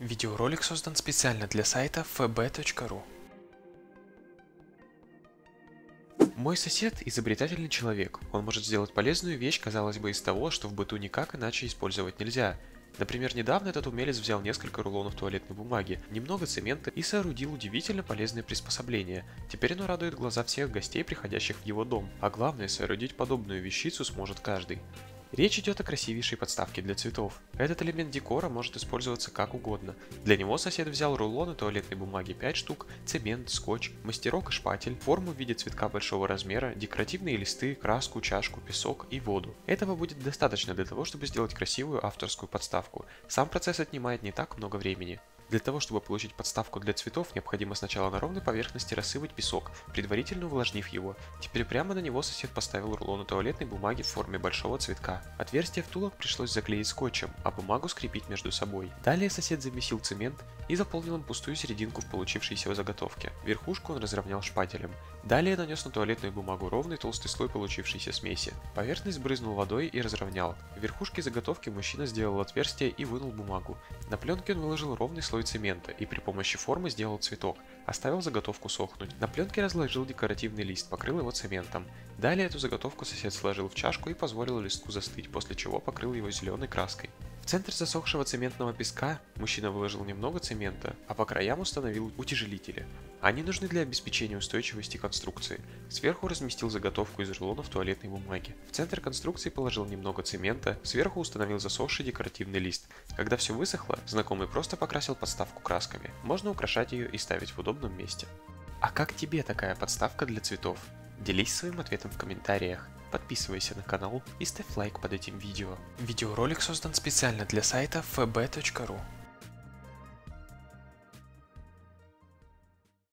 Видеоролик создан специально для сайта fb.ru. Мой сосед – изобретательный человек. Он может сделать полезную вещь, казалось бы, из того, что в быту никак иначе использовать нельзя. Например, недавно этот умелец взял несколько рулонов туалетной бумаги, немного цемента и соорудил удивительно полезное приспособление. Теперь оно радует глаза всех гостей, приходящих в его дом. А главное, соорудить подобную вещицу сможет каждый. Речь идет о красивейшей подставке для цветов. Этот элемент декора может использоваться как угодно. Для него сосед взял рулоны туалетной бумаги 5 штук, цемент, скотч, мастерок и шпатель, форму в виде цветка большого размера, декоративные листы, краску, чашку, песок и воду. Этого будет достаточно для того, чтобы сделать красивую авторскую подставку. Сам процесс отнимает не так много времени. Для того, чтобы получить подставку для цветов, необходимо сначала на ровной поверхности рассыпать песок, предварительно увлажнив его. Теперь прямо на него сосед поставил рулоны туалетной бумаги в форме большого цветка. Отверстие втулок пришлось заклеить скотчем, а бумагу скрепить между собой. Далее сосед замесил цемент и заполнил им пустую серединку в получившейся заготовке. Верхушку он разровнял шпателем. Далее нанес на туалетную бумагу ровный толстый слой получившейся смеси. Поверхность брызнул водой и разровнял. В верхушке заготовки мужчина сделал отверстие и вынул бумагу. На пленке он выложил ровный слой цемента и при помощи формы сделал цветок. Оставил заготовку сохнуть. На пленке разложил декоративный лист, покрыл его цементом. Далее эту заготовку сосед сложил в чашку и позволил листку застыть, после чего покрыл его зеленой краской. В центр засохшего цементного песка мужчина выложил немного цемента, а по краям установил утяжелители. Они нужны для обеспечения устойчивости конструкции. Сверху разместил заготовку из рулонов туалетной бумаги. В центр конструкции положил немного цемента, сверху установил засохший декоративный лист. Когда все высохло, знакомый просто покрасил подставку красками. Можно украшать ее и ставить в удобном месте. А как тебе такая подставка для цветов? Делись своим ответом в комментариях. Подписывайся на канал и ставь лайк под этим видео. Видеоролик создан специально для сайта fb.ru.